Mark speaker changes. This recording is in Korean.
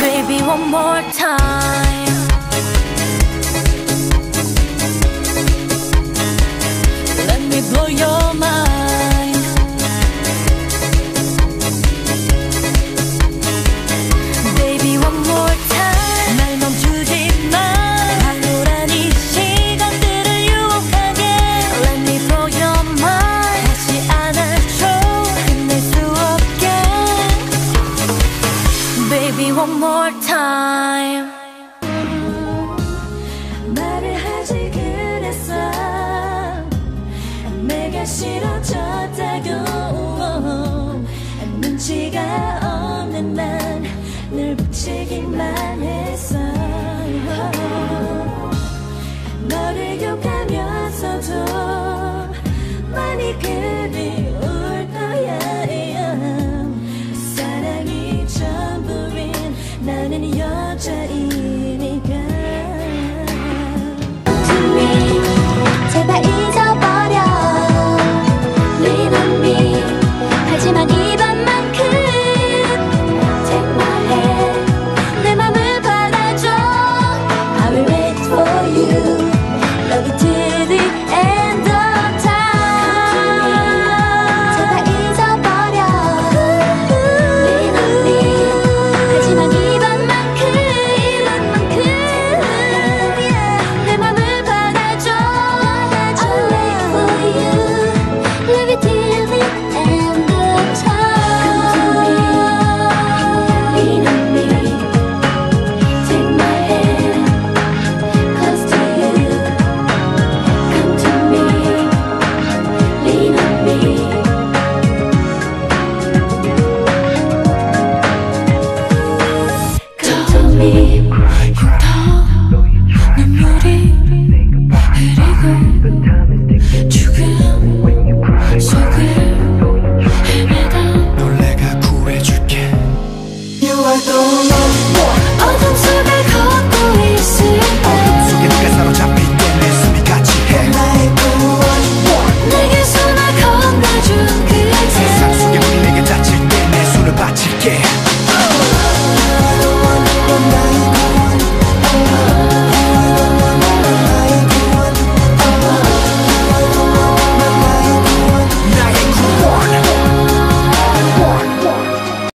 Speaker 1: Baby,
Speaker 2: one more
Speaker 1: time. one more time. 말을 하지 그랬어. 내가 싫어졌다고. 눈치가 없는 난늘 붙이기만 했어. 너를 욕하면서도 많이 그리